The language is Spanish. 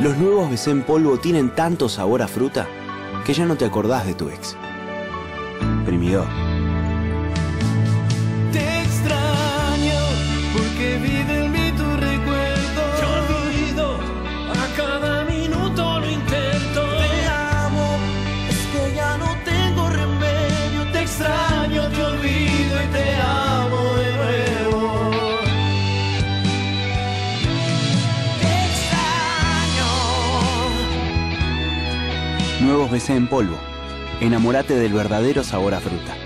Los nuevos BC en polvo tienen tanto sabor a fruta que ya no te acordás de tu ex. Primidor. Nuevos BC en polvo. Enamórate del verdadero sabor a fruta.